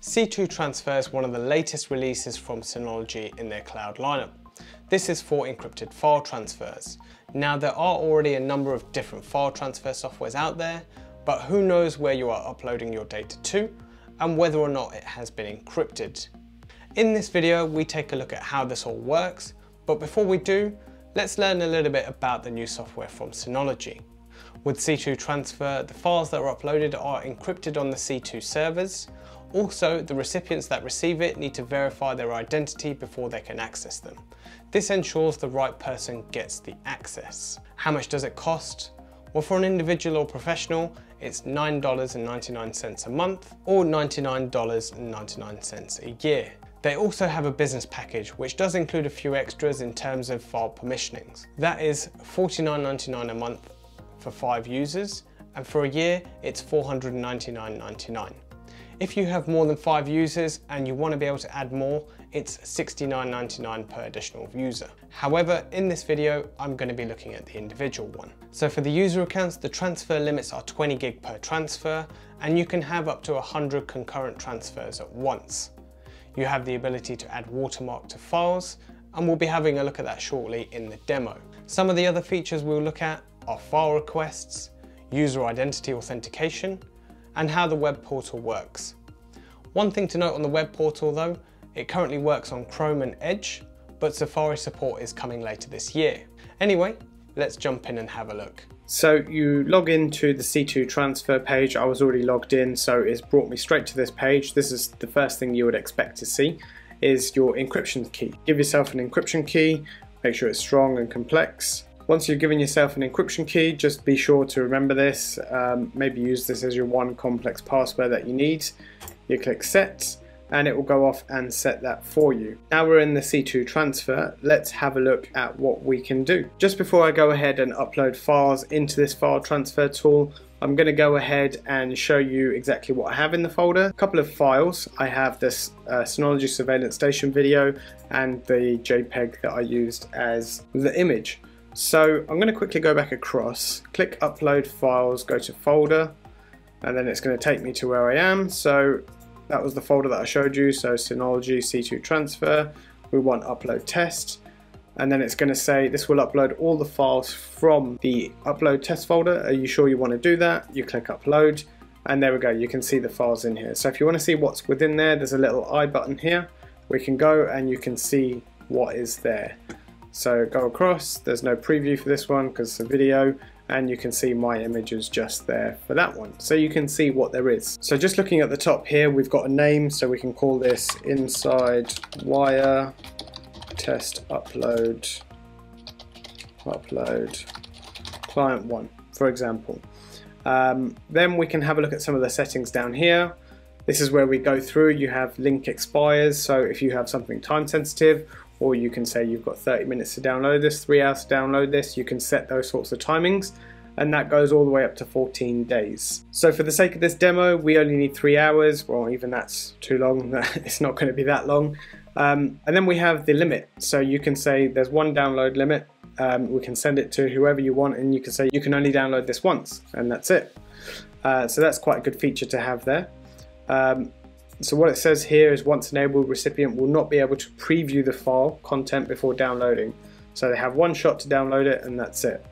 C2 Transfer is one of the latest releases from Synology in their cloud lineup. This is for encrypted file transfers. Now there are already a number of different file transfer softwares out there, but who knows where you are uploading your data to and whether or not it has been encrypted. In this video, we take a look at how this all works, but before we do, let's learn a little bit about the new software from Synology. With C2 Transfer, the files that are uploaded are encrypted on the C2 servers. Also, the recipients that receive it need to verify their identity before they can access them. This ensures the right person gets the access. How much does it cost? Well, for an individual or professional, it's $9.99 a month or $99.99 a year. They also have a business package, which does include a few extras in terms of file permissionings. That is $49.99 a month for five users, and for a year, it's $499.99. If you have more than five users and you want to be able to add more, it's $69.99 per additional user. However, in this video, I'm going to be looking at the individual one. So for the user accounts, the transfer limits are 20 gig per transfer, and you can have up to 100 concurrent transfers at once. You have the ability to add watermark to files, and we'll be having a look at that shortly in the demo. Some of the other features we'll look at are file requests, user identity authentication, and how the web portal works. One thing to note on the web portal though, it currently works on Chrome and Edge, but Safari support is coming later this year. Anyway, let's jump in and have a look. So you log into the C2 transfer page. I was already logged in, so it's brought me straight to this page. This is the first thing you would expect to see is your encryption key. Give yourself an encryption key, make sure it's strong and complex. Once you've given yourself an encryption key, just be sure to remember this. Um, maybe use this as your one complex password that you need. You click set and it will go off and set that for you. Now we're in the C2 transfer, let's have a look at what we can do. Just before I go ahead and upload files into this file transfer tool, I'm going to go ahead and show you exactly what I have in the folder. A couple of files. I have this uh, Synology Surveillance Station video and the JPEG that I used as the image. So I'm going to quickly go back across, click upload files, go to folder, and then it's going to take me to where I am. So that was the folder that I showed you. So Synology C2 transfer, we want upload test, and then it's going to say this will upload all the files from the upload test folder. Are you sure you want to do that? You click upload, and there we go. You can see the files in here. So if you want to see what's within there, there's a little I button here. We can go and you can see what is there. So go across, there's no preview for this one because it's a video and you can see my images just there for that one. So you can see what there is. So just looking at the top here, we've got a name, so we can call this inside wire test upload upload client one, for example. Um, then we can have a look at some of the settings down here. This is where we go through, you have link expires, so if you have something time sensitive or you can say you've got 30 minutes to download this, 3 hours to download this, you can set those sorts of timings and that goes all the way up to 14 days. So for the sake of this demo, we only need 3 hours, well even that's too long, it's not going to be that long. Um, and then we have the limit, so you can say there's one download limit, um, we can send it to whoever you want and you can say you can only download this once and that's it. Uh, so that's quite a good feature to have there. Um, so what it says here is once enabled, recipient will not be able to preview the file content before downloading. So they have one shot to download it and that's it.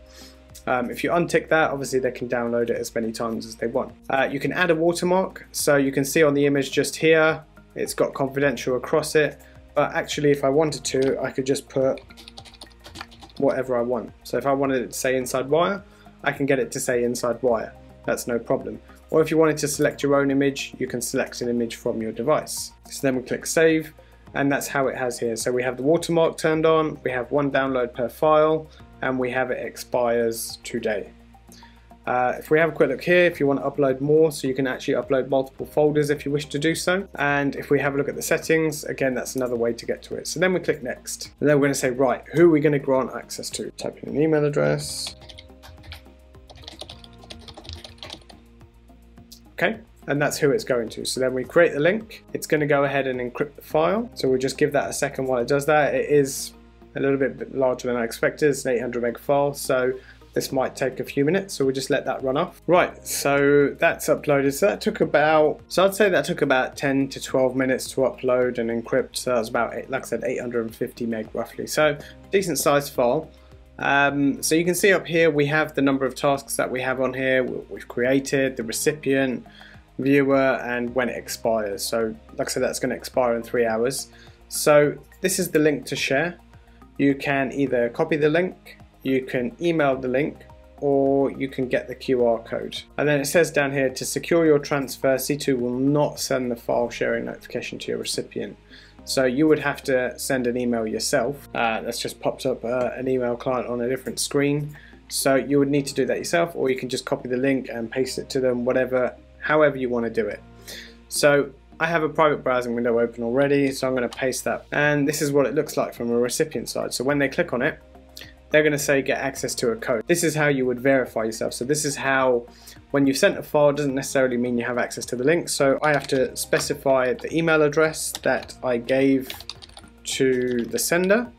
Um, if you untick that, obviously they can download it as many times as they want. Uh, you can add a watermark, so you can see on the image just here, it's got confidential across it, but actually if I wanted to, I could just put whatever I want. So if I wanted it to say inside wire, I can get it to say inside wire. That's no problem. Or if you wanted to select your own image, you can select an image from your device. So then we click save and that's how it has here. So we have the watermark turned on, we have one download per file, and we have it expires today. Uh, if we have a quick look here, if you want to upload more, so you can actually upload multiple folders if you wish to do so. And if we have a look at the settings, again, that's another way to get to it. So then we click next. And then we're going to say, right, who are we going to grant access to? Type in an email address. Okay, and that's who it's going to. So then we create the link. It's going to go ahead and encrypt the file. So we'll just give that a second while it does that. It is a little bit larger than I expected. It's an 800 meg file. So This might take a few minutes, so we'll just let that run off. Right, so that's uploaded. So that took about, so I'd say that took about 10 to 12 minutes to upload and encrypt. So that was about, like I said, 850 meg roughly. So decent sized file. Um, so you can see up here we have the number of tasks that we have on here we've created, the recipient, viewer and when it expires. So like I said that's going to expire in three hours. So this is the link to share. You can either copy the link, you can email the link or you can get the QR code. And then it says down here to secure your transfer C2 will not send the file sharing notification to your recipient. So you would have to send an email yourself. Uh, that's just popped up uh, an email client on a different screen. So you would need to do that yourself, or you can just copy the link and paste it to them, whatever, however you want to do it. So I have a private browsing window open already, so I'm going to paste that. And this is what it looks like from a recipient side. So when they click on it, they're going to say get access to a code. This is how you would verify yourself. So this is how when you've sent a file doesn't necessarily mean you have access to the link. So I have to specify the email address that I gave to the sender.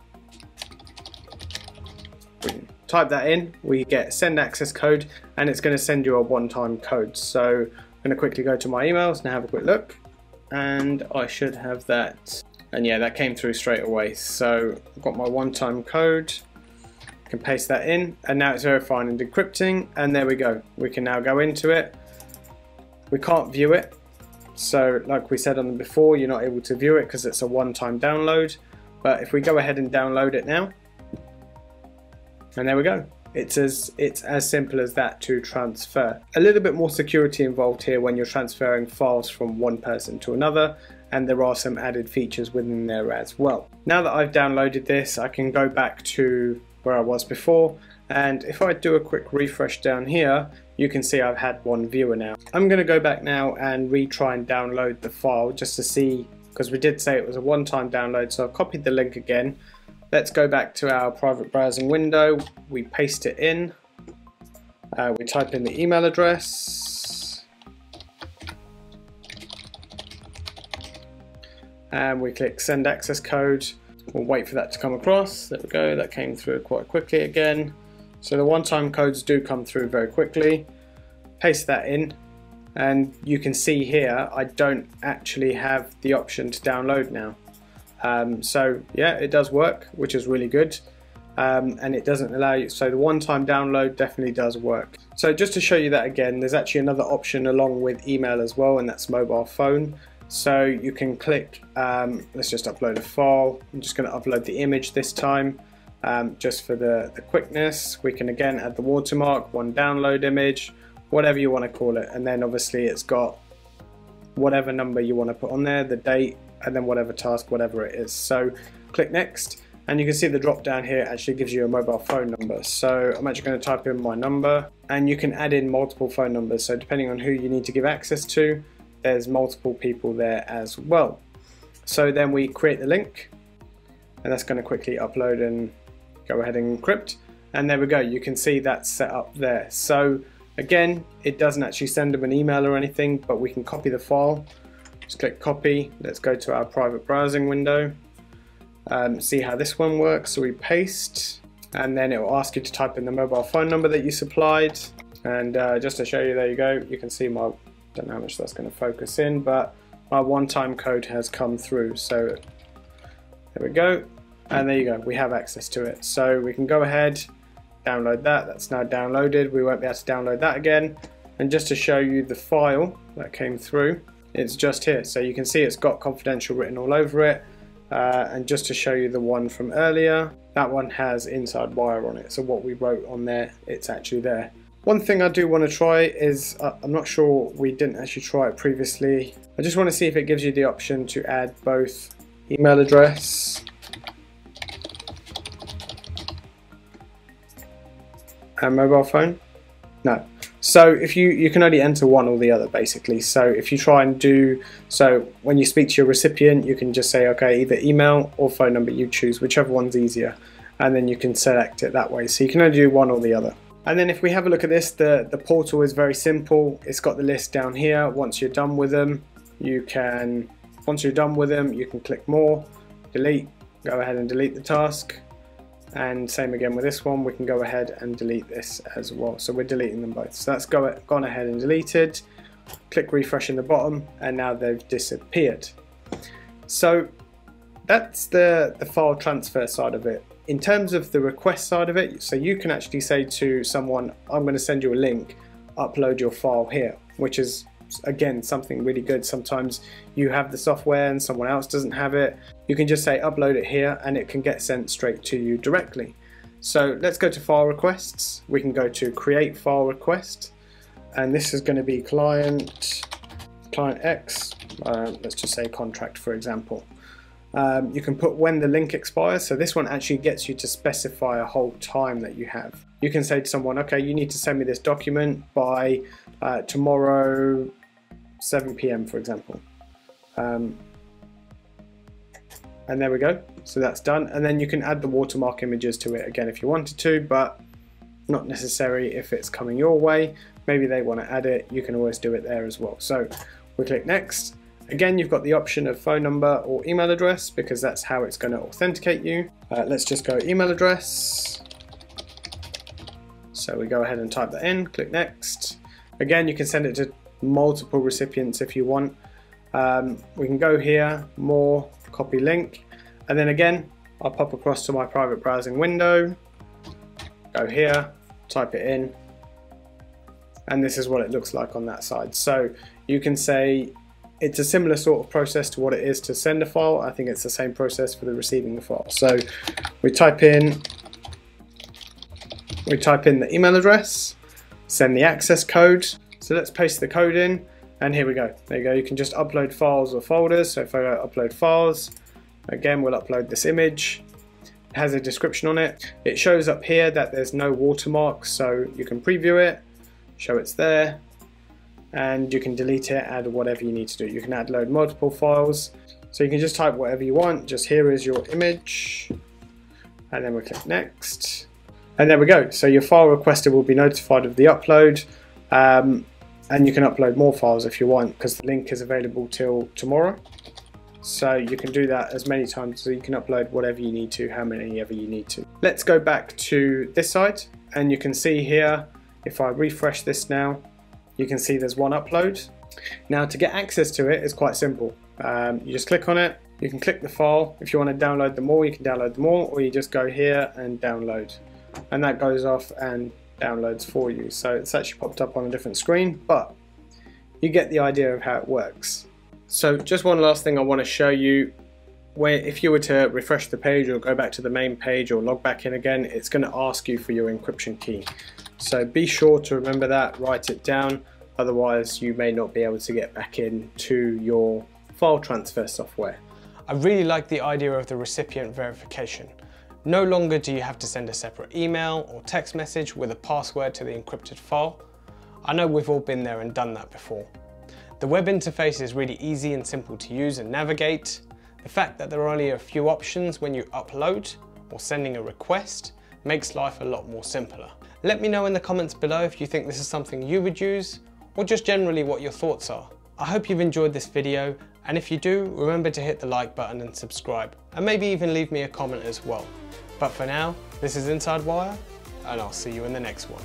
Type that in, we get send access code and it's going to send you a one-time code. So I'm going to quickly go to my emails and have a quick look and I should have that and yeah that came through straight away so I've got my one-time code can paste that in and now it's verifying and decrypting and there we go. We can now go into it. We can't view it. So like we said on the before you're not able to view it because it's a one-time download. But if we go ahead and download it now and there we go. It's as it's as simple as that to transfer. A little bit more security involved here when you're transferring files from one person to another and there are some added features within there as well. Now that I've downloaded this I can go back to where I was before. And if I do a quick refresh down here you can see I've had one viewer now. I'm going to go back now and retry and download the file just to see because we did say it was a one-time download so I've copied the link again. Let's go back to our private browsing window, we paste it in, uh, we type in the email address. And we click send access code We'll wait for that to come across. There we go, that came through quite quickly again. So the one-time codes do come through very quickly. Paste that in and you can see here I don't actually have the option to download now. Um, so yeah, it does work, which is really good. Um, and it doesn't allow you, so the one-time download definitely does work. So just to show you that again, there's actually another option along with email as well, and that's mobile phone. So you can click, um, let's just upload a file. I'm just going to upload the image this time um, just for the, the quickness. We can again add the watermark, one download image, whatever you want to call it. And then obviously it's got whatever number you want to put on there, the date, and then whatever task, whatever it is. So click next and you can see the drop down here actually gives you a mobile phone number. So I'm actually going to type in my number and you can add in multiple phone numbers. So depending on who you need to give access to, there's multiple people there as well. So then we create the link and that's going to quickly upload and go ahead and encrypt. And there we go, you can see that's set up there. So again, it doesn't actually send them an email or anything, but we can copy the file. Just click copy. Let's go to our private browsing window. Um, see how this one works. So we paste and then it will ask you to type in the mobile phone number that you supplied. And uh, just to show you, there you go, you can see my don't know how much that's going to focus in, but my one-time code has come through. So there we go. And there you go, we have access to it. So we can go ahead, download that. That's now downloaded. We won't be able to download that again. And just to show you the file that came through, it's just here. So you can see it's got confidential written all over it. Uh, and just to show you the one from earlier, that one has inside wire on it. So what we wrote on there, it's actually there. One thing I do want to try is, uh, I'm not sure we didn't actually try it previously. I just want to see if it gives you the option to add both email address and mobile phone. No. So if you, you can only enter one or the other basically. So if you try and do, so when you speak to your recipient, you can just say, okay, either email or phone number, you choose, whichever one's easier. And then you can select it that way. So you can only do one or the other. And then if we have a look at this, the, the portal is very simple. It's got the list down here. Once you're done with them, you can, once you're done with them, you can click more, delete, go ahead and delete the task. And same again with this one, we can go ahead and delete this as well. So we're deleting them both. So that's go, gone ahead and deleted. Click refresh in the bottom and now they've disappeared. So that's the, the file transfer side of it. In terms of the request side of it, so you can actually say to someone, I'm going to send you a link, upload your file here, which is again something really good. Sometimes you have the software and someone else doesn't have it. You can just say upload it here and it can get sent straight to you directly. So let's go to file requests. We can go to create file request and this is going to be client client X. Uh, let's just say contract for example. Um, you can put when the link expires, so this one actually gets you to specify a whole time that you have. You can say to someone, okay, you need to send me this document by uh, tomorrow 7 p.m. for example. Um, and there we go. So that's done. And then you can add the watermark images to it again if you wanted to, but not necessary if it's coming your way. Maybe they want to add it. You can always do it there as well. So we click next. Again, you've got the option of phone number or email address because that's how it's going to authenticate you. Uh, let's just go email address. So we go ahead and type that in, click next. Again, you can send it to multiple recipients if you want. Um, we can go here, more, copy link, and then again, I'll pop across to my private browsing window, go here, type it in, and this is what it looks like on that side. So you can say it's a similar sort of process to what it is to send a file. I think it's the same process for the receiving the file. So we type in we type in the email address, send the access code, so let's paste the code in and here we go. There you go. You can just upload files or folders. So if I go upload files, again, we'll upload this image. It has a description on it. It shows up here that there's no watermark, so you can preview it, show it's there, and you can delete it, add whatever you need to do. You can add load multiple files. So you can just type whatever you want. Just here is your image, and then we click next. And there we go. So your file requester will be notified of the upload. Um, and you can upload more files if you want because the link is available till tomorrow so you can do that as many times so you can upload whatever you need to how many ever you need to let's go back to this side and you can see here if I refresh this now you can see there's one upload now to get access to it, it is quite simple um, you just click on it you can click the file if you want to download them all you can download them all or you just go here and download and that goes off and downloads for you. So it's actually popped up on a different screen, but you get the idea of how it works. So just one last thing I want to show you where if you were to refresh the page or go back to the main page or log back in again, it's going to ask you for your encryption key. So be sure to remember that, write it down, otherwise you may not be able to get back in to your file transfer software. I really like the idea of the recipient verification. No longer do you have to send a separate email or text message with a password to the encrypted file. I know we've all been there and done that before. The web interface is really easy and simple to use and navigate. The fact that there are only a few options when you upload or sending a request makes life a lot more simpler. Let me know in the comments below if you think this is something you would use or just generally what your thoughts are. I hope you've enjoyed this video and if you do, remember to hit the like button and subscribe and maybe even leave me a comment as well. But for now, this is Inside Wire and I'll see you in the next one.